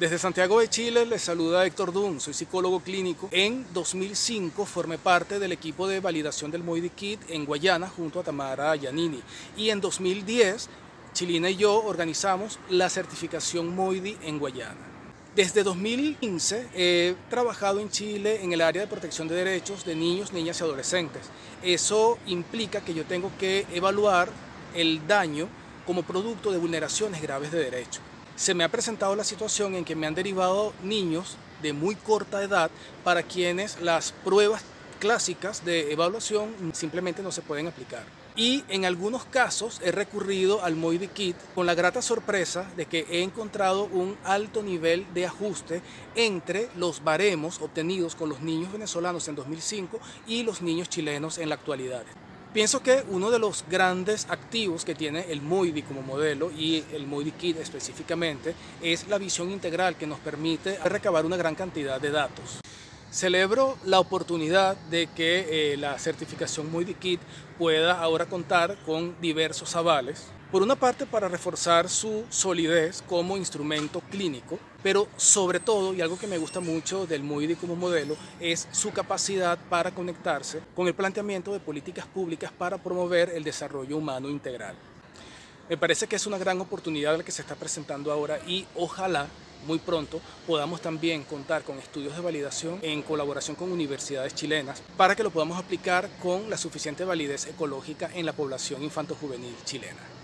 Desde Santiago de Chile les saluda Héctor Dunn, soy psicólogo clínico. En 2005 formé parte del equipo de validación del Moidi Kit en Guayana junto a Tamara Giannini y en 2010 Chilina y yo organizamos la certificación Moidi en Guayana. Desde 2015 he trabajado en Chile en el área de protección de derechos de niños, niñas y adolescentes. Eso implica que yo tengo que evaluar el daño como producto de vulneraciones graves de derechos se me ha presentado la situación en que me han derivado niños de muy corta edad para quienes las pruebas clásicas de evaluación simplemente no se pueden aplicar. Y en algunos casos he recurrido al Moidi Kit con la grata sorpresa de que he encontrado un alto nivel de ajuste entre los baremos obtenidos con los niños venezolanos en 2005 y los niños chilenos en la actualidad. Pienso que uno de los grandes activos que tiene el MOIDI como modelo y el MOIDI Kit específicamente es la visión integral que nos permite recabar una gran cantidad de datos. Celebro la oportunidad de que eh, la certificación MOIDI Kit pueda ahora contar con diversos avales por una parte para reforzar su solidez como instrumento clínico, pero sobre todo, y algo que me gusta mucho del MUIDI como modelo, es su capacidad para conectarse con el planteamiento de políticas públicas para promover el desarrollo humano integral. Me parece que es una gran oportunidad la que se está presentando ahora y ojalá muy pronto podamos también contar con estudios de validación en colaboración con universidades chilenas para que lo podamos aplicar con la suficiente validez ecológica en la población infanto-juvenil chilena.